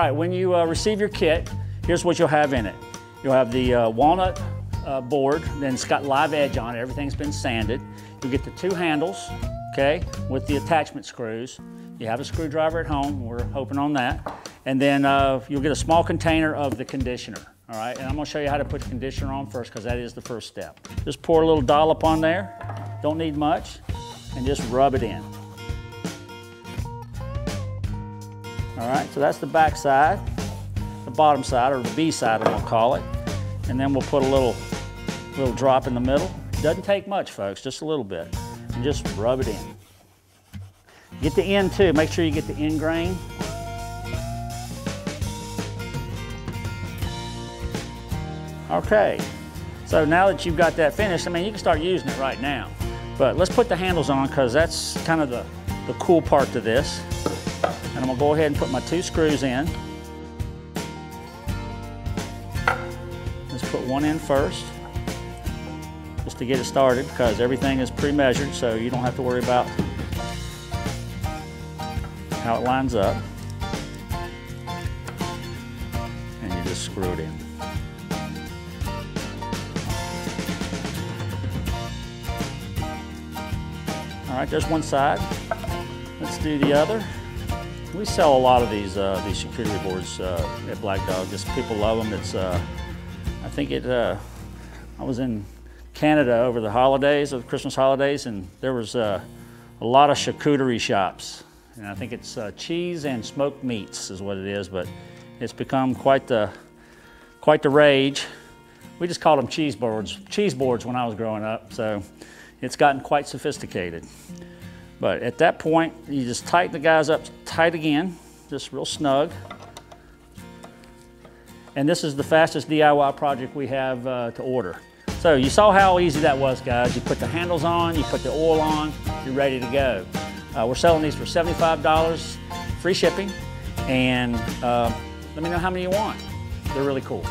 right, when you uh, receive your kit, here's what you'll have in it. You'll have the uh, walnut uh, board, then it's got live edge on it, everything's been sanded. You'll get the two handles, okay, with the attachment screws. You have a screwdriver at home, we're hoping on that. And then uh, you'll get a small container of the conditioner, all right? And I'm gonna show you how to put the conditioner on first because that is the first step. Just pour a little dollop on there, don't need much, and just rub it in. All right, so that's the back side, the bottom side, or the B side, I'm gonna call it. And then we'll put a little, little drop in the middle. Doesn't take much, folks, just a little bit. And just rub it in. Get the end too, make sure you get the end grain. Okay, so now that you've got that finished, I mean, you can start using it right now. But let's put the handles on because that's kind of the, the cool part to this. And I'm gonna go ahead and put my two screws in. Let's put one in first, just to get it started because everything is pre-measured so you don't have to worry about how it lines up. And you just screw it in. All right, there's one side. Let's do the other. We sell a lot of these uh, these charcuterie boards uh, at Black Dog. Just people love them. It's uh, I think it. Uh, I was in Canada over the holidays, of Christmas holidays, and there was uh, a lot of charcuterie shops. And I think it's uh, cheese and smoked meats is what it is, but it's become quite the quite the rage. We just called them cheese boards, cheese boards when I was growing up. So it's gotten quite sophisticated. But at that point, you just tighten the guys up tight again, just real snug. And this is the fastest DIY project we have uh, to order. So you saw how easy that was, guys. You put the handles on, you put the oil on, you're ready to go. Uh, we're selling these for $75, free shipping, and uh, let me know how many you want. They're really cool.